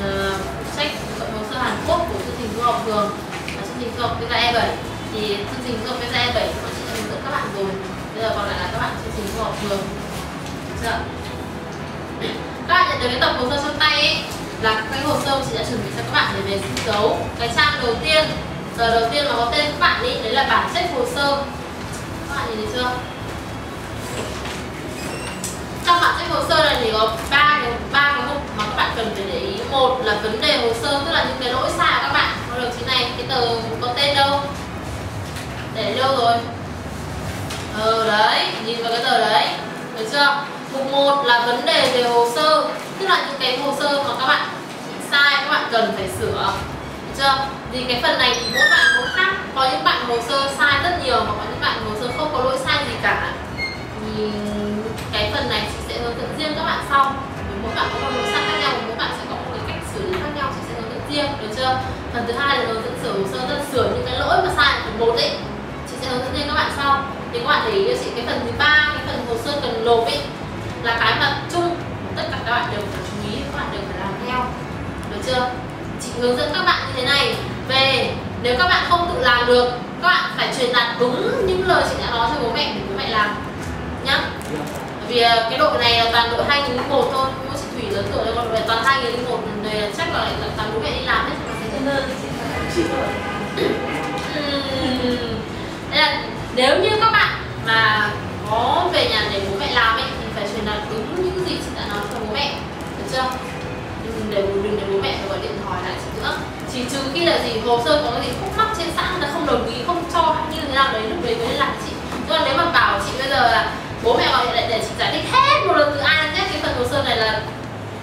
uh, sách cộng hồ sơ Hàn Quốc của chương trình du học thường và chương trình du học visa E7 thì chương trình du học visa E7 cũng chị đã hướng dẫn các bạn rồi. Bây giờ còn lại là các bạn chương trình du học thường được các bạn nhận được cái tập hồ sơ trong tay ấy là cái hồ sơ chị đã chuẩn bị cho các bạn để về sinh dấu. Cái trang đầu tiên giờ đầu tiên nó có tên các bạn ấy đấy là bản chất hồ sơ. Các bạn nhìn thấy chưa? Trong bản chất hồ sơ này thì có ba cái ba cái bạn cần phải để ý. Một là vấn đề hồ sơ, tức là những cái lỗi sai của các bạn. Có được chí này, cái tờ có tên đâu? Để đâu rồi. Ờ đấy, nhìn vào cái tờ đấy. Được chưa? Mục 1 là vấn đề về hồ sơ, tức là những cái hồ sơ mà các bạn sai, các bạn cần phải sửa. Được chưa? Thì cái phần này thì mỗi bạn mỗi khác. Có những bạn hồ sơ sai rất nhiều mà có những bạn hồ sơ không có lỗi sai gì cả. Thì cái phần này chị sẽ hướng dẫn riêng các bạn sau mỗi bạn có một màu sắc khác nhau mỗi bạn sẽ có một cái cách xử lý khác nhau, chị sẽ hướng dẫn riêng, được chưa? Phần thứ hai là hướng dẫn sửa hồ sơ, tức sửa những cái lỗi mà sai phần một ấy. Chị sẽ hướng dẫn riêng các bạn sau. Thì các bạn để ý cho chị, cái phần thứ ba, cái phần hồ sơ cần nộp ấy, là cái mà chung, tất cả các bạn đều phải chú ý, các bạn đều phải làm theo. Được chưa? Chị hướng dẫn các bạn như thế này, về nếu các bạn không tự làm được, các bạn phải truyền đạt đúng những lời chị đã nói cho bố mẹ để bố mẹ làm. Nhá. Vì ờ, cái đội này là toàn đội 2001 thôi mỗi chị Thủy lớn tuổi còn đội toàn 2001 này chắc là, là toàn bố mẹ đi làm hết mà sẽ đơn chị là nếu như các bạn mà có về nhà để bố mẹ làm ấy, thì phải truyền đạt đúng những gì chị đã nói cho bố mẹ. Được chưa? Đừng để đừng để bố mẹ gọi điện thoại lại chị nữa. Chỉ trừ khi là gì, hồ sơ có cái gì khúc mắc trên xã người ta không đồng ý, không cho hay như thế nào đấy, lúc đấy mới lại chị. Chứ còn nếu mà bảo chị bây giờ là bố mẹ gọi điện lại để chị giải thích hết một lần từ A đến Z, cái phần hồ sơ này là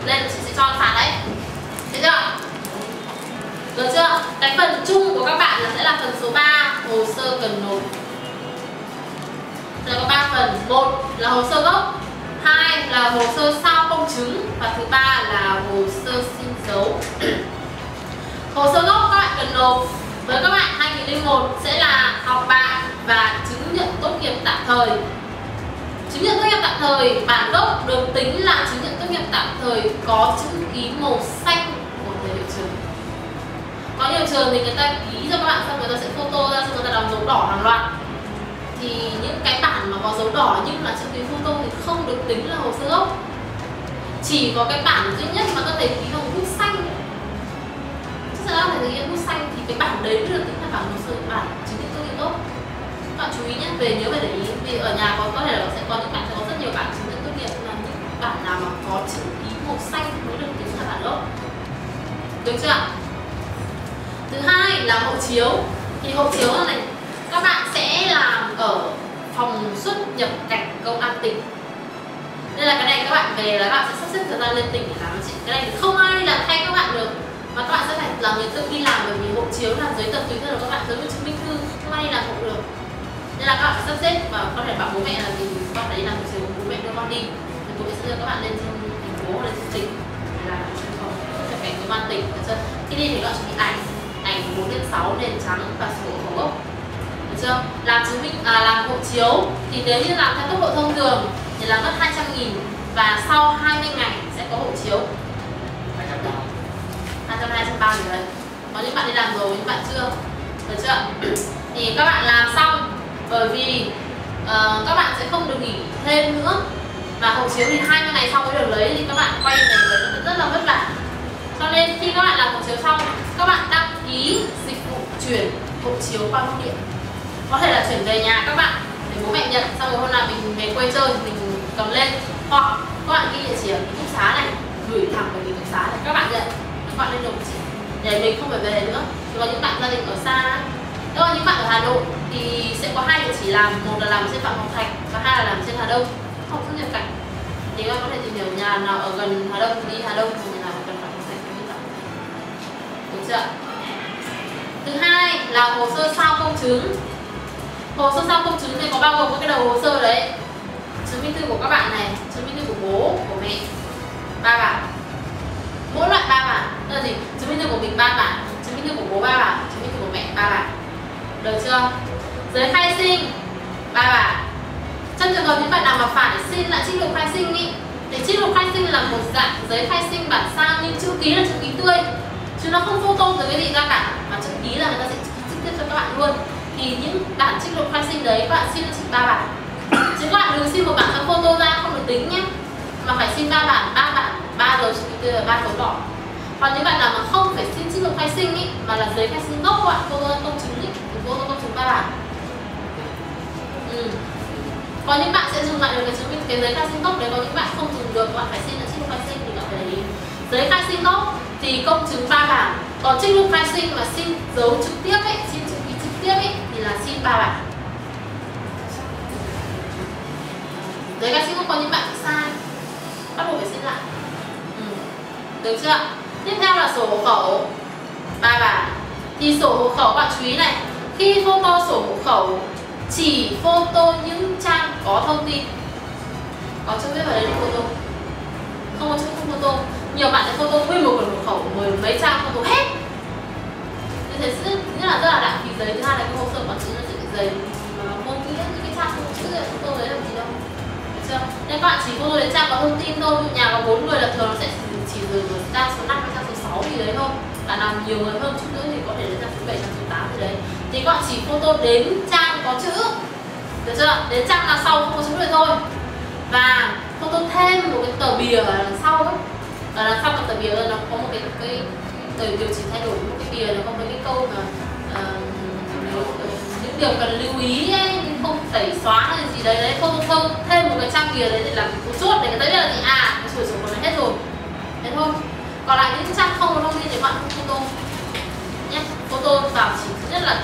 nên chị sẽ cho phạt đấy. Được chưa? Được chưa? Cái phần chung của các bạn là sẽ là phần số 3 hồ sơ cần nộp. Là có 3 phần. Một là hồ sơ gốc, hai là hồ sơ sao công chứng và thứ ba là hồ sơ xin dấu hồ sơ gốc các bạn cần nộp. Với các bạn 2001 sẽ là học bạ và chứng nhận tốt nghiệp tạm thời. Chứng nhận tốt nghiệp tạm thời, bản gốc được tính là chứng nhận tốt nghiệp tạm thời có chữ ký màu xanh có nhiều trường thì người ta ký cho các bạn, xong người ta sẽ photo ra, xong người ta đóng dấu đỏ hàng loạt. Thì những cái bản mà có dấu đỏ nhưng là chữ ký photo thì không được tính là hồ sơ gốc. Chỉ có cái bản duy nhất mà các thầy ký bằng bút xanh. Chứ chắn là thầy ký bút xanh thì cái bản đấy mới được tính là bản hồ sơ, bản chứng nhận tốt nghiệp gốc các bạn chú ý nhé, về nhớ phải để ý, vì ở nhà có có thể là sẽ có những bạn sẽ có rất nhiều bản chứng nhận tốt nghiệp là những bản nào mà có chữ ký màu xanh mới được tính là bản gốc. Được chưa ạ? Thứ hai là hộ chiếu. Thì hộ chiếu này, các bạn sẽ làm ở phòng xuất nhập cảnh công an tỉnh. Nên là cái này các bạn về là các bạn sẽ sắp xếp thời gian lên tỉnh để làm chị. Cái này thì không ai làm thay các bạn được, mà các bạn sẽ phải làm người tự đi làm, bởi vì hộ chiếu là giấy tờ tùy thân của các bạn. Giấy chứng minh thư, không ai làm hộ được. Nên là các bạn phải sắp xếp và có thể bảo bố mẹ là gì con đấy làm hộ chiếu, bố mẹ đưa con đi. Thì bố mẹ sẽ đưa các bạn lên trên thành phố, lên trên tỉnh để làm phòng xuất nhập cảnh công an tỉnh. Được chưa? Khi đi thì các bạn chuẩn bị ảnh ngày 4 đến 6 nền trắng và sổ hộ khẩu gốc được chưa? Làm chứng minh à, làm hộ chiếu thì nếu như làm theo tốc độ thông thường thì là mất 200 nghìn và sau 20 ngày sẽ có hộ chiếu. 200 230 rồi đấy. Có những bạn đi làm rồi những bạn chưa. Được chưa? Thì các bạn làm xong bởi vì uh, các bạn sẽ không được nghỉ thêm nữa. Và hộ chiếu thì 20 ngày sau mới được lấy thì các bạn quay về nó rất là vất vả. Cho nên khi các bạn làm hộ chiếu xong các bạn đăng ký dịch vụ chuyển hộ chiếu qua bưu điện. Có thể là chuyển về nhà các bạn để bố mẹ nhận. Xong rồi hôm nào mình về quê chơi, mình cầm lên. Hoặc các bạn ghi địa chỉ ở ký túc xá này, gửi thẳng về ký túc xá này, các bạn nhận. Các bạn lên nộp chị để mình không phải về nữa. Thì có những bạn gia đình ở xa. Nếu mà những bạn ở Hà Nội thì sẽ có hai địa chỉ làm. Một là làm trên Phạm Ngọc Thạch và hai là làm trên Hà Đông. Không xuất nhập cảnh. Thì các bạn có thể tìm hiểu nhà nào ở gần Hà Đông thì đi Hà Đông nhà nào ở gần Phạm Ngọc Thạch thì đi Phạm Ngọc Thạch. Được chưa thứ hai là hồ sơ sao công chứng. Hồ sơ sao công chứng thì có bao gồm các cái đầu hồ sơ đấy. Chứng minh thư của các bạn này, chứng minh thư của bố, của mẹ. Ba bản mỗi loại ba bản tức là gì? Chứng minh thư của mình ba bản chứng minh thư của bố ba bản chứng minh thư của mẹ ba bản được chưa? Giấy khai sinh, ba bản trong trường hợp những bạn nào mà phải xin lại trích lục khai sinh ý, thì trích lục khai sinh là một dạng giấy khai sinh bản sao nhưng chữ ký là chữ ký tươi chứ nó không photo từ cái gì ra cả. Mà chữ ký là người ta sẽ trực tiếp cho các bạn luôn. Thì những bản trích lục khai sinh đấy các bạn xin được ba bản chứ các bạn đừng xin một bản trong photo ra không được tính nhé. Mà phải xin ba bản ba bản ba dấu chữ ký tươi và ba dấu đỏ còn những bạn nào mà không phải xin trích lục khai sinh ý, mà là giấy khai sinh gốc các bạn photo công chứng ý, thì photo công chứng ba bản ừ. có những bạn sẽ dùng lại được cái chứng minh cái giấy khai sinh gốc đấy có những bạn không dùng được bạn phải xin là trích lục khai sinh thì bạn phải lấy giấy khai sinh gốc thì công chứng ba bản còn trích lục khai sinh mà xin dấu trực tiếp ấy, xin chữ ký trực tiếp ấy, thì là xin ba bản đấy, các sinh cũng có những bạn bị sai bắt buộc phải xin lại. Ừ. được chưa? Tiếp theo là sổ hộ khẩu. Ba bản thì sổ hộ khẩu bạn chú ý này, khi photo sổ hộ khẩu, chỉ photo những trang có thông tin. Có chữ viết vào đấy là photo. Không có chữ không photo nhiều bạn sẽ photo nguyên một quyển mật khẩu mười mấy trang photo hết. Như thế rất, rất là rất là lãng phí giấy. Thứ hai là cái hồ sơ quản lý nó sẽ bị giấy. Mà vô nghĩa những cái trang không chữ photo đấy làm gì đâu. Được chưa? Nên các bạn chỉ photo đến trang có thông tin thôi. Nhà có bốn người là thường nó sẽ chỉ từ trang số 5 trang số sáu gì đấy thôi. Bạn nào nhiều người hơn chút nữa thì có thể đến trang số bảy, trang số tám gì đấy. Thì các bạn chỉ photo đến trang có chữ. Được chưa? Đến trang là sau không có chữ nữa thôi. Và photo thêm một cái tờ bìa ở đằng sau ấy là khác một tờ bìa nó có một cái cái tờ điều chỉnh thay đổi một cái bìa nó có mấy cái câu mà uh, những điều cần lưu ý ấy, không tẩy xóa hay gì đấy đấy không không thêm một cái trang bìa đấy để làm một chốt để người ta biết là gì? À cái sổ của nó hết rồi. Thế thôi. Còn lại những trang không có thông tin thì bạn không photo nhé. Photo vào chỉ thứ nhất là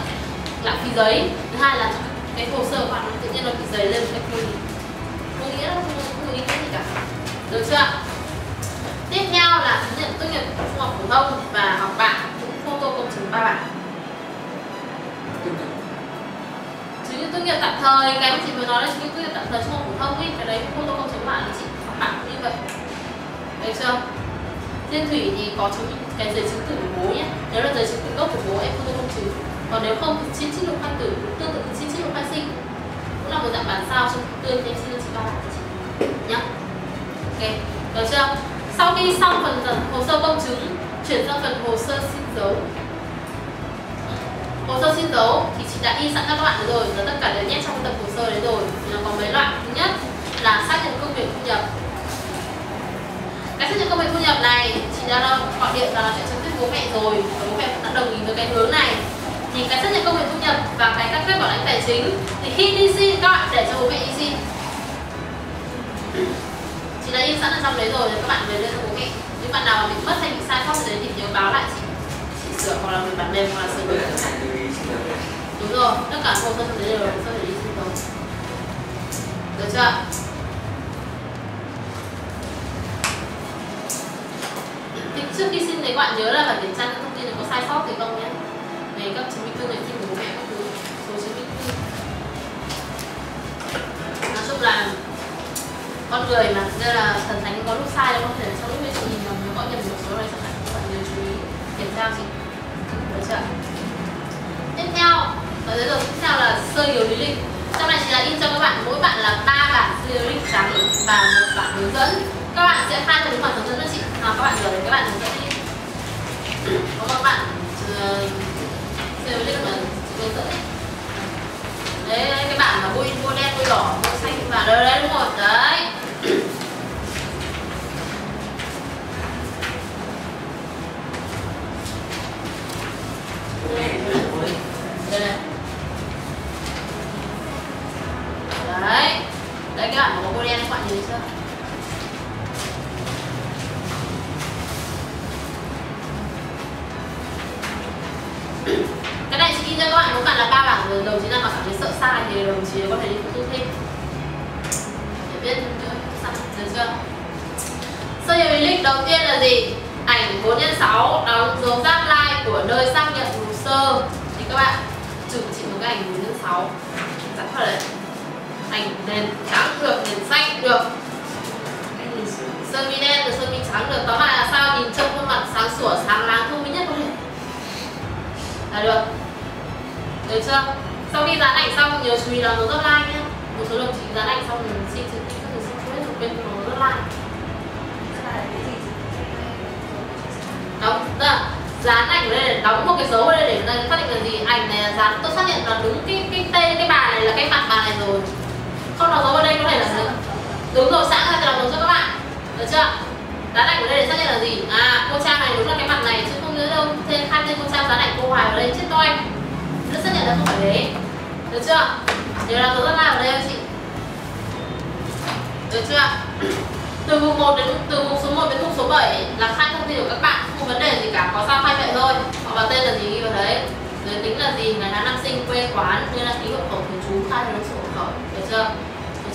lãng phí giấy. Thứ hai là cái hồ sơ của bạn tự nhiên nó bị giấy lên một cách vô lý nghĩa là không, không ý nghĩa gì cả. Được chưa ạ? Theo là chứng nhận tốt nghiệp trung học phổ thông và học bạ cũng photo công chứng ba bản chứng nhận tốt nghiệp tạm thời, cái mà chị vừa nói là chứng nhận tốt nghiệp tạm thời trung học phổ thông ấy cái đấy photo công chứng bạn là chị học bạ cũng như vậy. Được chưa? Thiên thủy thì có chứng cái giấy chứng tử của bố nhé. Nếu là giấy chứng tử gốc của bố em photo công chứng. Còn nếu không thì xin trích lục khai tử cũng tương tự chín trích lục khai sinh. Cũng là một dạng bản sao trong tương em xin cho chị ba bản chị nhá. Ok, được chưa? Sau khi xong phần hồ sơ công chứng, chuyển sang phần hồ sơ xin dấu hồ sơ xin dấu thì chị đã in sẵn cho các bạn rồi và tất cả đều nhét trong tập hồ sơ đấy rồi. Nó có mấy loại. Thứ nhất là xác nhận công việc thu nhập. Cái xác nhận công việc thu nhập này, chị đã gọi điện và sẽ trực tiếp bố mẹ rồi và bố mẹ cũng đã đồng ý với cái hướng này. Thì cái xác nhận công việc thu nhập và cái các phép bảo lãnh tài chính, thì khi đi xin, các bạn để cho bố mẹ đi xin đã in sẵn ở trong đấy rồi thì các bạn về lên bố mẹ những bạn nào mà bị mất hay bị sai sót đấy thì nhớ báo lại chị. Chị sửa hoặc là mình bản mềm hoặc là sửa đổi đúng rồi tất cả hồ sơ đấy đều là hồ sơ để đi xin rồi. Được chưa? Thì trước khi xin thì các bạn nhớ là phải kiểm tra những thông tin có sai sót gì không nhé. Về các chứng minh thư sinh của bố mẹ các thứ. Số chứng minh thư nói chung là con người mà. Nên là thần thánh có lúc sai không thể trong lúc như gì mà nếu có nhầm một số này chẳng hạn. Các bạn nhớ chú ý kiểm tra gì. Được chưa tiếp theo ở dưới đầu tiếp theo là sơ yếu lý lịch. Trong này chỉ là in cho các bạn, mỗi bạn là ba bản sơ yếu lý lịch trắng và một bản hướng dẫn. Các bạn sẽ khai theo đúng bản hướng dẫn cho chị. Nào các bạn hiểu các bạn hướng dẫn đi có một bạn ờ, sơ yếu lý lịch hướng dẫn đấy, cái bản mà bôi bôi đen, bôi đỏ, bôi xanh và đấy đấy, đúng rồi. Đấy. nay được sơn mình trắng được. Tóm lại là sao? Nhìn trông khuôn mặt sáng sủa, sáng láng thông minh nhất có thể là được. Được chưa? Sau khi dán ảnh xong, nhớ chú ý là nó rất like nhé một số đồng chí dán ảnh xong mình xin chữ xin chữ quên nó rất like. Đóng ra dán ảnh lên để đóng một cái dấu lên để chúng ta xác định là gì? Ảnh này là dán, tôi xác nhận là đúng cái cái tên cái bà này là cái mặt bà này rồi. Không đóng dấu ở đây có thể là đúng rồi sẵn ra cái đóng dấu cho các bạn. Được chưa? Giá ảnh ở đây để xác nhận là gì? À cô trang này đúng là cái mặt này chứ không nhớ đâu. Thêm hai tên cô trang giá ảnh cô hoài ở đây chết toi. Nó xác nhận là không phải đấy được chưa? Nhớ là tôi rất là ở đây chị? Được chưa? Từ mục 1 đến, từ mục số 1 đến mục số 7 là khai thông tin của các bạn. Không vấn đề gì cả, có sao khai vậy thôi. Họ vào tên là gì ghi vào đấy? Giới tính là gì? Ngày tháng năm sinh, quê quán như là ký hộ khẩu thường trú, khai theo sổ hộ khẩu. Được chưa?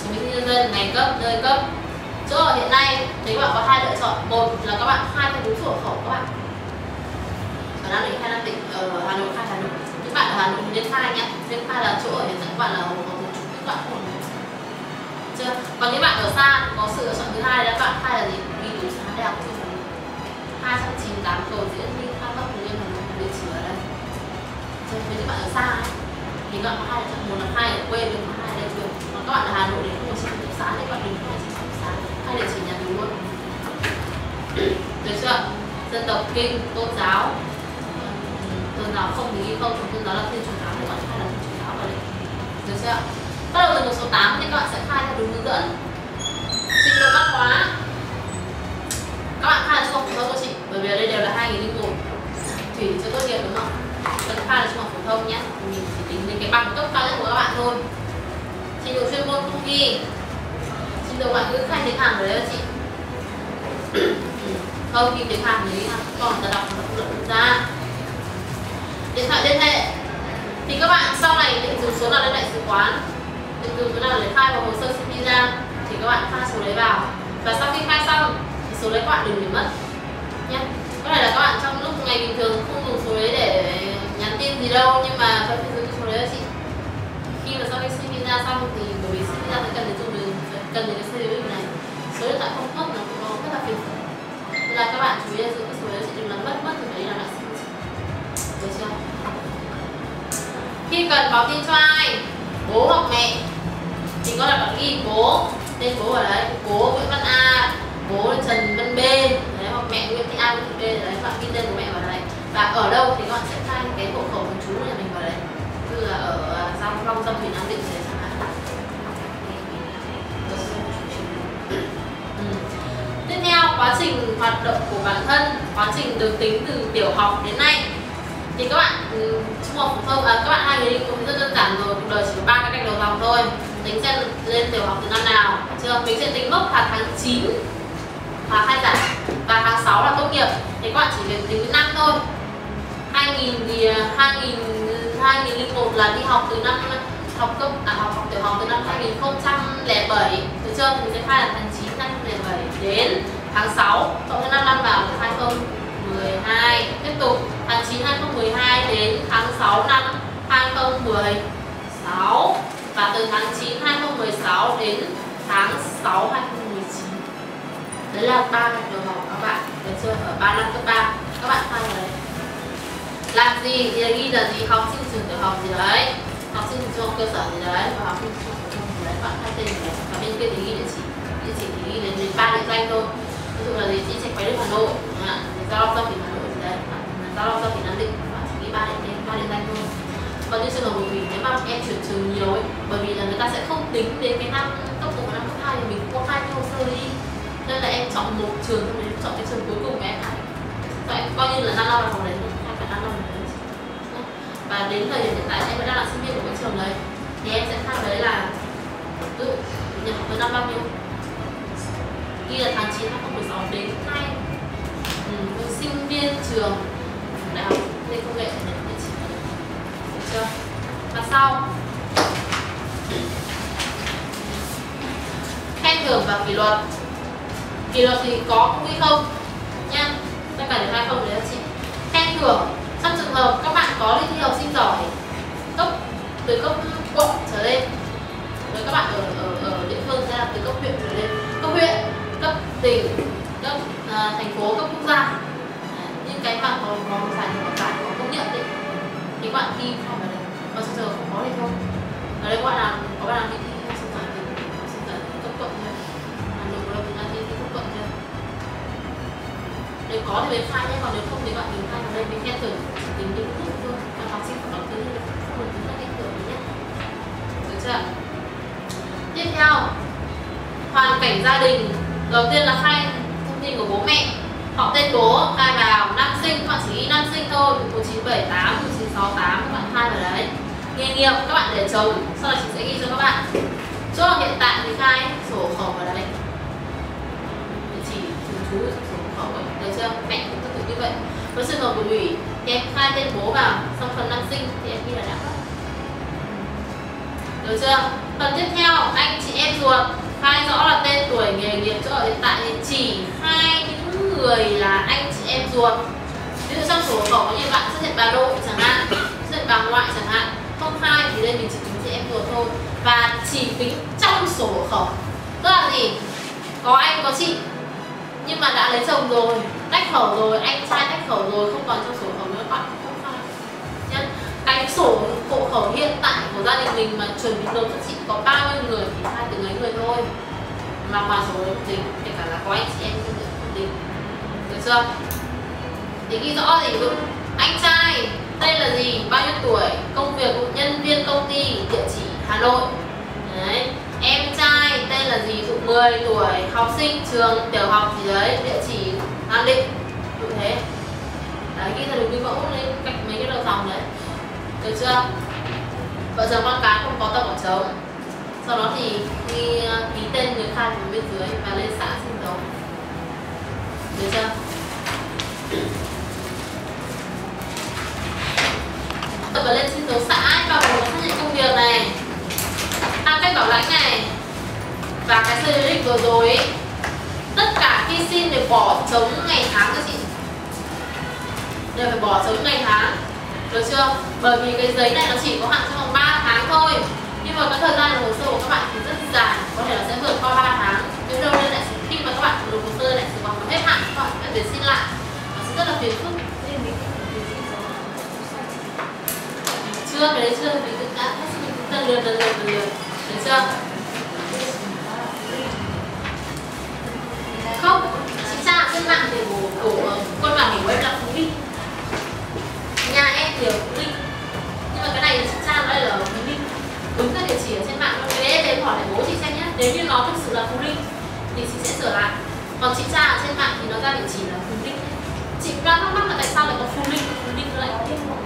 Chứng minh nhân dân, ngày cấp, nơi cấp ở hiện nay thì các bạn có hai lựa chọn một là các bạn khai theo đúng sổ khẩu các bạn. Ở nam định khai nam định? Ở hà nội. Khai hà nội. Các bạn ở hà nội thì nên khai nhé nên khai là chỗ ở hiện tại các bạn là khẩu thường trú các bạn không? Chưa? Còn những bạn ở xa có sự lựa chọn thứ hai là các bạn khai là gì? Ghi đủ sáng đại học hai trăm chín tám cầu diễn đi cao tốc từ liên hà địa chỉ ở đây. Cho với những bạn ở xa thì các bạn có hai lựa chọn. Một là hai ở quê đừng có hai ở đây trường còn các bạn ở hà nội không có xin được sáng thì các bạn đừng có xin được chỉ nhà đúng luôn được chưa? Dân tộc kinh, tôn giáo. Tôn giáo không thì không tôn giáo là thiên chủ giáo thì các bạn khai là thiên chủ giáo vào đây được chưa? Bắt đầu từ một số 8 thì các bạn sẽ khai theo đúng hướng dẫn. Trình độ văn hóa. Các bạn khai là trung học phổ thông cô chị, bởi vì ở đây đều là hai nghìn linh một thủy chưa tốt nghiệp đúng không? Cần khai là trung học phổ thông nhé. Mình chỉ tính đến cái bằng cấp cao nhất của các bạn thôi. Trình độ chuyên môn không ghi trình ngoại ngữ khai tiếng hàn rồi đấy chị không ghi tiếng hàn thì còn ta đọc nó không ra điện thoại liên hệ thì các bạn sau này định dùng số nào lên đại sứ quán định dùng số nào để khai vào hồ sơ xin visa thì các bạn khai số đấy vào và sau khi khai xong thì số đấy các bạn đừng để mất nhé có thể là các bạn trong lúc ngày bình thường không dùng số đấy để nhắn tin gì đâu nhưng mà phải dùng số đấy chị khi mà sau khi xin visa xong thì bởi vì xin visa sẽ cần đến dùng cần đến cái CV này. Số điện thoại không mất nó cũng rất là phiền phức. Nên là các bạn chú ý giữ cái số đấy chị đừng làm mất mất thì phải đi làm lại xin được chưa? Khi cần báo tin cho ai? Bố hoặc mẹ. Thì có là bạn ghi bố, tên bố ở đấy. Bố Nguyễn Văn A, bố Trần Văn B, đấy, hoặc mẹ Nguyễn Thị A, Nguyễn Thị B, đấy bạn ghi tên của mẹ vào đấy. Và ở đâu thì các bạn sẽ khai cái hộ khẩu thường trú nhà mình vào đấy. Như là ở à, Giang Long Tâm Thủy Nam Định, đấy. Quá trình hoạt động của bản thân quá trình được tính từ tiểu học đến nay. Thì các bạn ừ, trung học phổ thông à, các bạn hai người đi cũng rất đơn giản rồi cuộc đời chỉ có ba cái cạnh đầu vòng thôi. Tính xem lên tiểu học từ năm nào chưa? Mình sẽ tính mốc là tháng 9 là khai giảng và tháng 6 là tốt nghiệp. Thì các bạn chỉ việc tính năm thôi. 2000 thì à, 2000 2001 là đi học từ năm học cấp à, học, học tiểu học từ năm 2007 được chưa? Thì mình sẽ khai là tháng 9 năm 2007 đến tháng 6 cộng với 5 năm vào được 2012 tiếp tục, tháng 9 2012 đến tháng 6 năm 2016 và từ tháng 9 2016 đến tháng 6 2019 đấy là ba ngành đầu học các bạn. Được chưa? Ở ba năm cấp 3 các bạn khai rồi đấy làm gì? Thì ghi là gì? Học sinh trường tiểu học gì đấy? Học sinh trường học cơ sở gì đấy? Và học sinh trường học phổ thông gì đấy? Bạn khai tên gì đấy? Và bên kia thì ghi địa chỉ. Địa chỉ thì ghi đến đến ba địa danh thôi ví dụ là gì chị trạch quay được hà nội giao long giao thì hà nội thì đấy giao long giao thủy nam định và chỉ ghi ba địa danh ba địa danh thôi còn như trường hợp của mình nếu mà em chuyển trường nhiều ấy, bởi vì là người ta sẽ không tính đến cái năm cấp một và năm cấp hai thì mình cũng có hai cái hồ sơ đi nên là em chọn một trường xong đến chọn cái trường cuối cùng mà em học và em coi như là năm năm là học đấy hai cả năm năm là đấy và đến thời điểm hiện tại em vẫn đang là sinh viên của cái trường đấy thì em sẽ tham đấy là tự nhập học từ năm bao nhiêu ghi là tháng 9 năm 2016 trường đại học lên công nghệ chưa? Mặt sau. Khen thưởng và kỷ luật. Kỷ luật thì có cũng hay không? Nha tất cả đều hai không đấy chị? Khen thưởng. Trong trường hợp các bạn có đi thi học sinh giỏi cấp từ cấp quận trở lên với các bạn ở ở, ở địa phương sẽ là từ cấp huyện trở lên cấp huyện cấp tỉnh cấp uh, thành phố cấp quốc gia những cái mà có có giải vận bạn có công nhận đấy. Thì các bạn thi không phải là bây giờ không có thì thôi ở đây các bạn làm có bạn làm đi thi sinh giỏi thì sinh giỏi cấp cộng chưa hà nội có đâu chúng ta thi thi cấp cộng chưa nếu có thì bên khai nhé, còn nếu không thì bạn mình khai vào đây mình khen thưởng tính những thức thôi và học sinh phải đọc từ không được tính là khen thưởng nhé. Được chưa tiếp theo, hoàn cảnh gia đình. Đầu tiên là khai thông tin của bố mẹ họ tên bố khai vào năm sinh, các bạn chỉ ghi năm sinh thôi 1978 1968 các bạn khai vào đấy. Nghề nghiệp các bạn để chồng sau này chị sẽ ghi cho các bạn. Chỗ hiện tại thì khai sổ khẩu vào đấy. Địa chỉ thường trú sổ khẩu ấy. được chưa? Mẹ cũng tương tự như vậy. Với trường hợp của ủy thì em khai tên bố vào, xong phần năm sinh thì em ghi là đã. Cấp được chưa? Phần tiếp theo, anh chị em ruột, khai rõ là tên tuổi nghề nghiệp chỗ ở hiện tại thì chỉ người là anh chị em ruột. Ví dụ trong sổ khẩu như bạn xuất hiện bà nội chẳng hạn, xuất hiện bà ngoại chẳng hạn, không khai thì đây mình chỉ tính chị em ruột thôi. Và chỉ tính trong sổ khẩu. Tức là gì? Có anh, có chị. Nhưng mà đã lấy chồng rồi, tách khẩu rồi, anh trai tách khẩu rồi, không còn trong sổ khẩu nữa bạn không khai nhá. Cái sổ hộ khẩu hiện tại của gia đình mình mà chuẩn bị nộp cho chị có bao nhiêu người thì khai từng ấy người thôi. Mà ngoài số đấy không tính, kể cả là có anh chị em cũng tính được chưa? Thì ghi rõ gì dụ anh trai, tên là gì? Bao nhiêu tuổi? Công việc của nhân viên công ty, địa chỉ hà nội. Đấy. Em trai, tên là gì? Dụ 10 tuổi, học sinh, trường, tiểu học gì đấy, địa chỉ nam định. Cụ thế. Đấy, ghi ra được cái mẫu lên cạnh mấy cái đầu dòng đấy. Được chưa? Vợ chồng con cái không có tập ở trống. Sau đó thì ghi à, ký tên người khai của bên dưới và lên xã sinh tố được chưa? Tập và lên xin dấu xã bao gồm xác nhận công việc này. Tăng cách bảo lãnh này và cái sơ lịch vừa rồi ấy, tất cả khi xin đều bỏ trống ngày tháng các chị. Đều phải bỏ trống ngày tháng được chưa? Bởi vì cái giấy này nó chỉ có hạn trong vòng 3 tháng thôi. Nhưng mà cái thời gian hồ sơ của các bạn thì rất dài có thể là sẽ vượt qua 3 tháng. Nhưng đâu đây lại khi mà các bạn nộp hồ sơ lại sẽ còn hết hạn các bạn phải xin lại. Nó sẽ rất là phiền phức. Chưa cái đấy chưa mình cũng đã mình cũng lần lượt lần lượt lần lượt được chưa? Không chị tra trên mạng thì của, của ờ, con đoàn mình web là phú linh nhà em thì ở phú linh nhưng mà cái này chị tra nó đây là phú linh đúng cái địa chỉ ở trên mạng. Luôn cái đấy em hỏi lại bố chị xem nhé nếu như nó thực sự là phú linh thì chị sẽ sửa lại. Còn chị tra ở trên mạng thì nó ra địa chỉ là phú linh chị cũng đang thắc mắc là tại sao lại có phú linh phú linh lại có thêm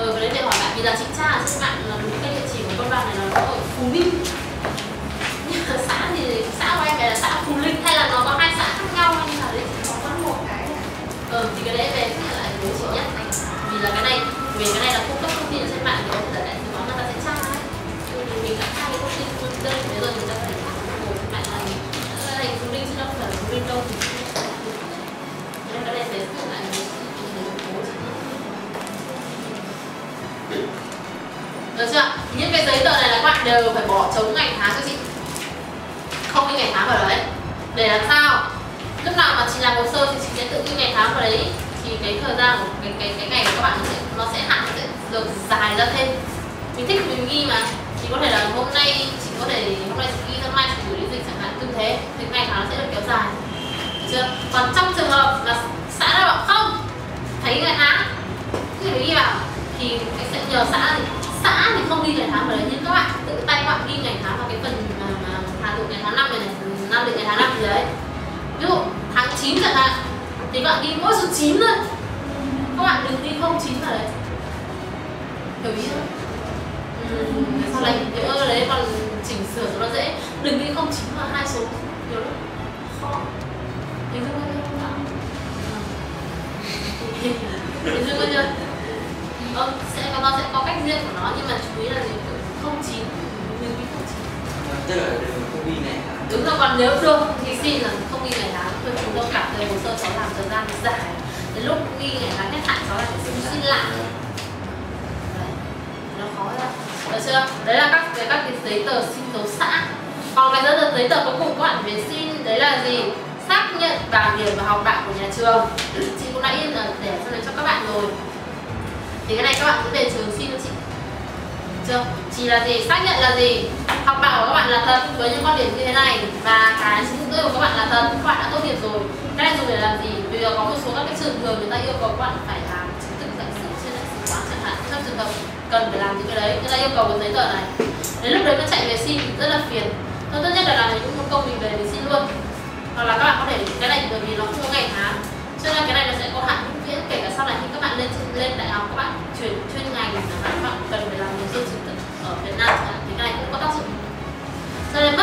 ờ cái đấy để hỏi bạn vì là chị tra ở trên mạng là đúng cái địa chỉ của con bạn này là nó ở phú ninh, nhưng xã thì xã của em này là xã phú linh hay là nó có hai xã khác nhau hay là đấy chỉ có một cái ừ thì cái đấy về sẽ lại với chị nhất vì là cái này vì cái này là cung cấp thông tin ở trên mạng thì có thể lại thì người ta sẽ tra ấy thì mình đã tra cái thông tin đơn thế rồi người ta phải ngồi trên mạng là thành phú linh chứ đâu phải là phú linh đâu thì nên cái này sẽ lại với được chưa những cái giấy tờ này là các bạn đều phải bỏ trống ngày tháng cho chị không ghi ngày tháng vào đấy để làm sao lúc nào mà chị làm hồ sơ thì chị sẽ tự ghi ngày tháng vào đấy thì cái thời gian của cái cái cái ngày của các bạn nó sẽ nó sẽ hạn sẽ được dài ra thêm. Mình thích mình ghi mà. Thì có thể là hôm nay chỉ có thể hôm nay chị ghi ra mai chị gửi đi dịch chẳng hạn tương thế. Thì ngày tháng nó sẽ được kéo dài. Được chưa? Còn trong trường hợp là xã đã bảo không thấy ngày tháng thì mình ghi vào thì sẽ nhờ xã thì xã thì không ghi ngày tháng vào đấy. Nhưng các bạn tự tay các bạn ghi ngày tháng vào cái phần mà, mà hà nội ngày tháng năm này này năm định ngày tháng năm gì đấy. Ví dụ tháng 9 chẳng hạn thì các bạn ghi mỗi số 9 thôi các bạn đừng ghi không chín vào đấy. Hiểu ý không? Ừ, sau này nhớ đấy còn chỉnh sửa cho nó dễ. Đừng ghi không chín vào hai số. Nhiều lắm. Khó. Hình dung không hình dung chưa vâng sẽ có nó sẽ có cách riêng của nó nhưng mà chú ý là gì không chín đừng ghi không chín. Tức là đều không ghi ngày tháng đúng rồi còn nếu được thì xin là không ghi ngày tháng. Tôi chúng tôi cảm thấy hồ sơ cháu làm thời gian thì dài. Đến lúc ghi ngày tháng lại xin lại đấy nó khó ra được chưa đấy là các cái các cái giấy tờ xin dấu xã còn cái giấy tờ giấy tờ cuối cùng các bạn phải xin đấy là gì xác nhận bảng điểm và học bạ của nhà trường chị cũng đã in ở để cho cho các bạn rồi. Thì cái này các bạn cứ về trường xin cho chị chưa chỉ là gì? Xác nhận là gì? Học bảo của các bạn là thật với những quan điểm như thế này. Và cái chứng tư của các bạn là thật. Các bạn đã tốt nghiệp rồi. Cái giờ có một số các cái trường thường người ta yêu cầu các bạn phải làm chứng thực lãnh sự trên đất sự quán chẳng hạn. Trong trường hợp cần phải làm những cái đấy. Người ta yêu cầu cái giấy tờ này. Đến lúc đấy nó chạy về xin thì rất là phiền. Tôi tốt nhất là làm những một công mình về mình xin luôn. Hoặc là các bạn có thể cái này bởi vì nó không có ngày tháng. Cho nên cái này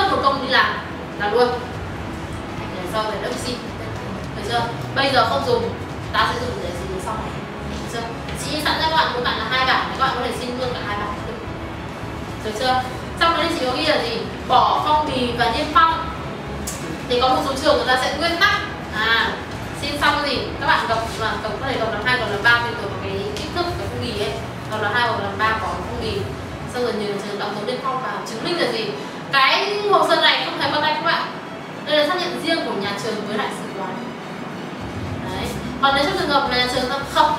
mất một công đi làm. Là luôn. Để sau để đỡ xin được chưa bây giờ không dùng. Ta sẽ dùng để dùng sau này. Được chưa? Chị sẵn ra các bạn một bạn là hai bản các bạn có thể xin luôn cả hai bản được. Được chưa? Trong đấy chị có ghi là gì? Bỏ phong bì và niêm phong. Thì có một số trường người ta sẽ nguyên tắc. À xin xong gì các bạn gọc là gọc có thể gọc làm hai gọc làm ba tùy thuộc vào cái kích thước cái phong bì ấy. Gọc là hai gọc làm ba có phong bì. Xong rồi nhiều trường đóng dấu niêm phong vào. Chứng minh là gì? Cái hồ sơ này không phải bắt tay các bạn đây là xác nhận riêng của nhà trường với đại sứ quán. Đấy. Còn nếu trong trường hợp là nhà trường không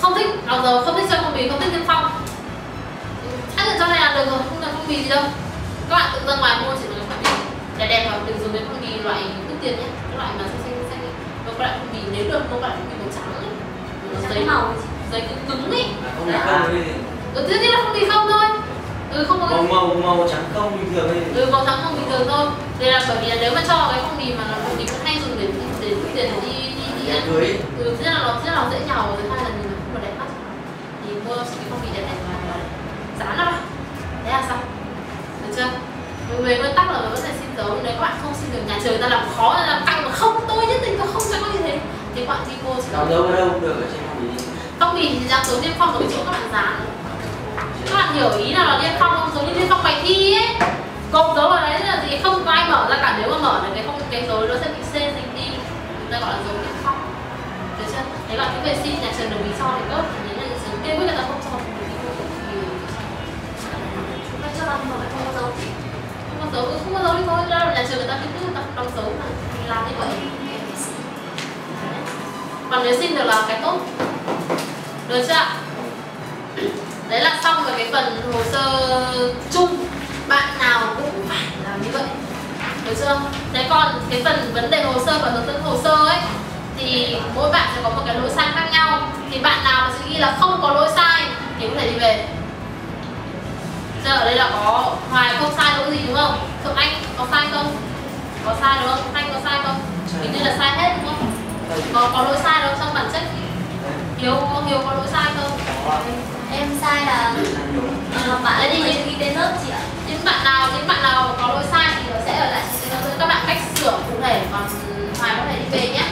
không thích đóng dấu không thích cho phong bì không thích niêm phong. Xác nhận cho này là được rồi không cần phong bì gì đâu. Các bạn tự ra ngoài mua chỉ cần phong bì đẹp đẹp mà đừng dùng cái phong bì loại đắt tiền nhé. Cái loại mà xanh xanh xanh nó có loại phong bì nếu được có loại phong bì màu trắng ấy. Nó giấy màu giấy cứng cứng ấy. Thì ừ, thứ nhất là phong bì không thôi ừ không có màu màu màu trắng không bình thường ấy. Ừ màu trắng không bình thường thôi. Đây là bởi vì là nếu mà cho cái phong bì mà nó bì cũng hay dùng để để tiền để đi đi đi ăn. cưới ừ nhất là nó nhất là nó dễ nhàu thứ hai là nhìn nó không có đẹp mắt. Thì mua cái phong bì đẹp đẹp và và dán nó thế là xong. Được chưa? Về nguyên tắc là vẫn phải xin dấu nếu các bạn không xin được nhà trường ta làm khó là làm căng mà không tôi nhất định tôi không cho có như thế. Thì các bạn đi cô sẽ đóng dấu ở đâu được ở trên phong bì phong bì thì dán dấu niêm phong ở chỗ các bạn dán các bạn hiểu ý nào là niêm phong không? Giống như niêm phong bài thi ấy. Cộng dấu vào đấy là gì? Không có ai mở ra cả. Nếu mà mở là cái không, cái dấu nó sẽ bị xê dịch đi. Người ta gọi là dấu niêm phong được chưa? Thế bạn cứ về xin nhà trường đồng ý cho thì tốt. Thì nếu nhà trường kiên quyết là ta không cho thì đi cô thì Vậy cho bạn mở không có dấu. Không có dấu không có dấu thì thôi. Ra nhà trường người ta cứ người ta đóng dấu mà. Mình làm như vậy. Còn nếu xin được là cái tốt. Được chưa ạ? Đấy là xong về cái phần hồ sơ chung bạn nào cũng phải làm như vậy được chưa thế còn cái phần vấn đề hồ sơ và hướng dẫn hồ sơ ấy, thì mỗi bạn sẽ có một cái lỗi sai khác nhau thì bạn nào mà sẽ ghi là không có lỗi sai thì có thể đi về Giờ ở đây là có Hoài không sai lỗi gì đúng không? Thượng Anh có sai không? Có sai đúng không? Anh có sai không? Hình như là sai hết đúng không? Có có lỗi sai đâu trong bản chất Hiếu có Hiếu có lỗi sai không? em sai là ờ, bạn ấy đi ghi tên lớp chị ạ. Những bạn nào những bạn nào có lỗi sai thì nó sẽ ở lại. Các bạn cách sửa cụ thể, còn hoài có thể đi về nhé.